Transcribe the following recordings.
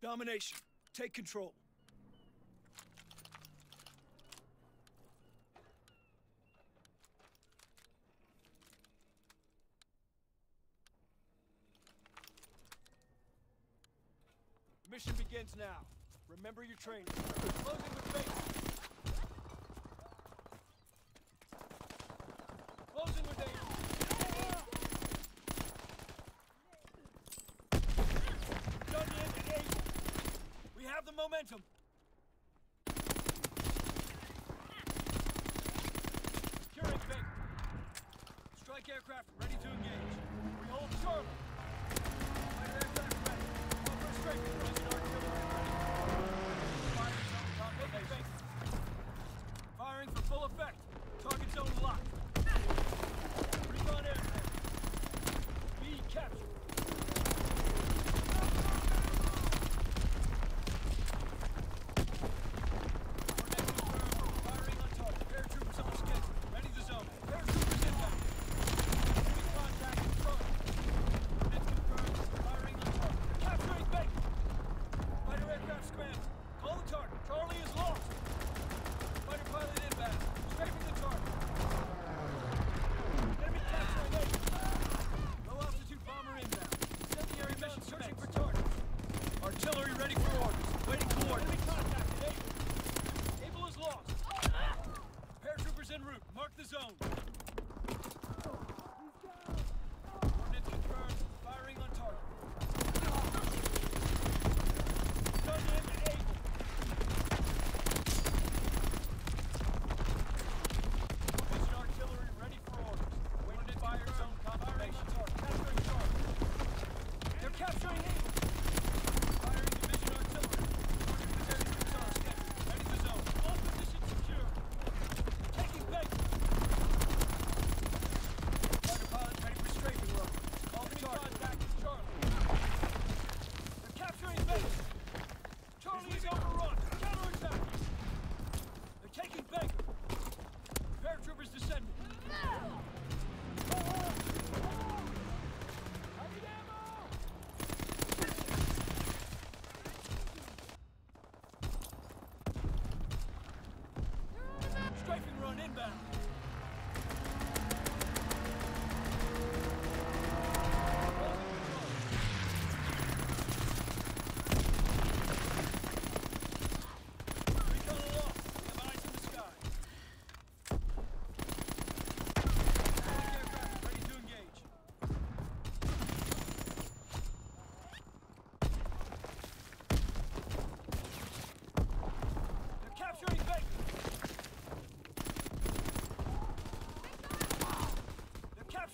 Domination, take control. Mission begins now. Remember your training. Closing the base. momentum. Securing Vic. Strike aircraft ready to engage. We hold Charlie. Fighter aircraft ready. Offer strike.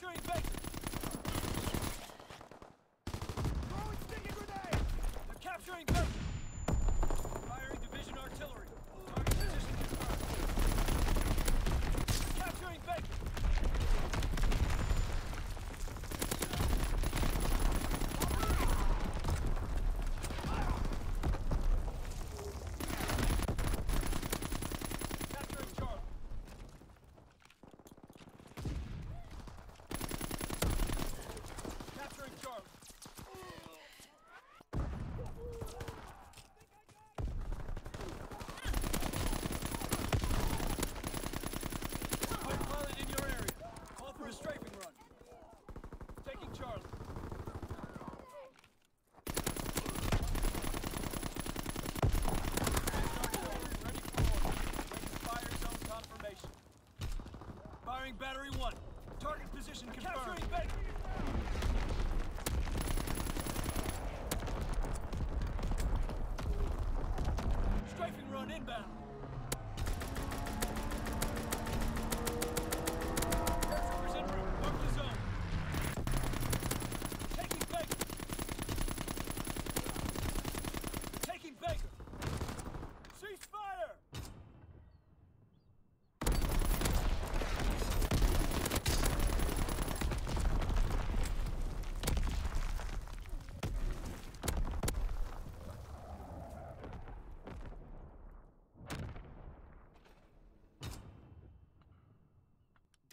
Securing base Cherry 1. Target position confirmed. Capturing Baker!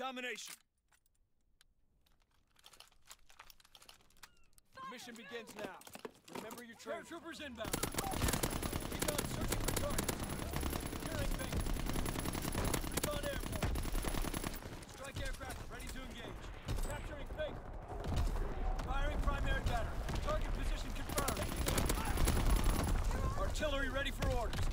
Domination! Fire, Mission begins now. Remember your training. Paratroopers inbound. Recon searching for targets. Securing Baker. Recon airborne. Strike aircraft ready to engage. Capturing Baker. Firing primary battery. Target position confirmed. Artillery ready for orders.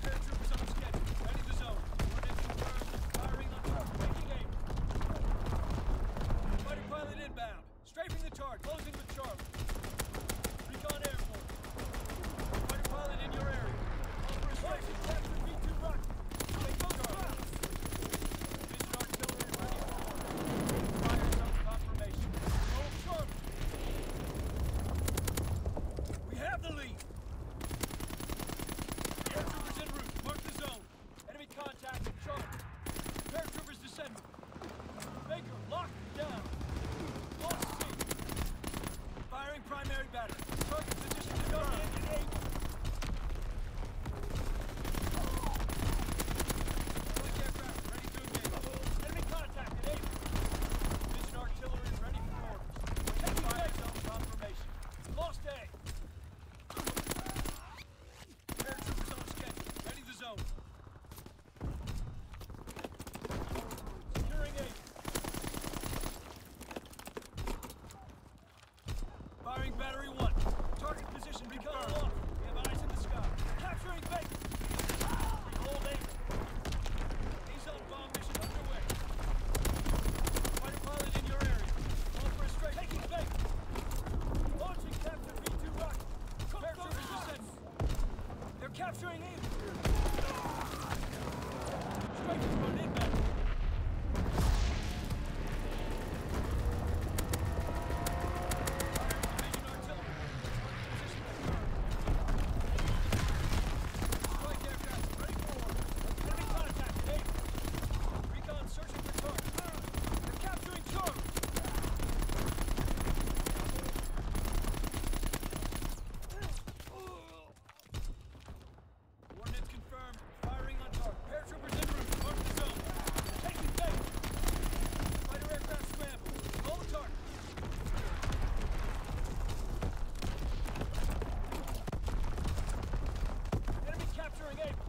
capturing Able!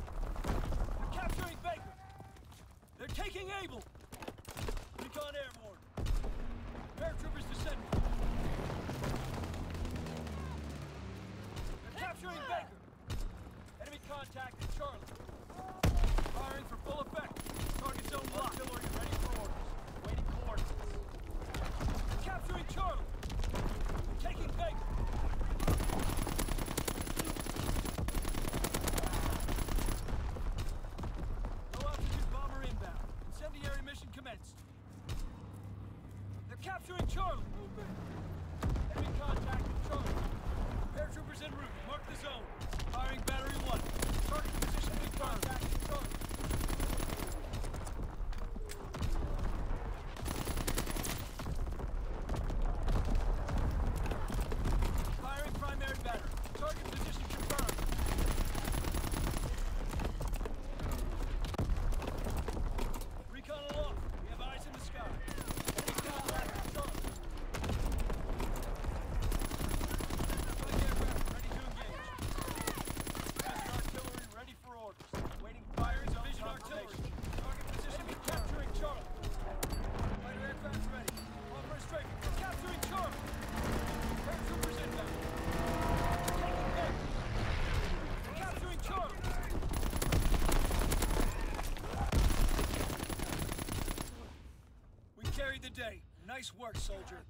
We're capturing Baker! They're taking Able! Recon airborne! Paratroopers descending! They're capturing Baker! Enemy contact at Charlie! Charlie! Open! Enemy contact with Charlie. Paratroopers en route. Mark the zone. Nice work, soldier.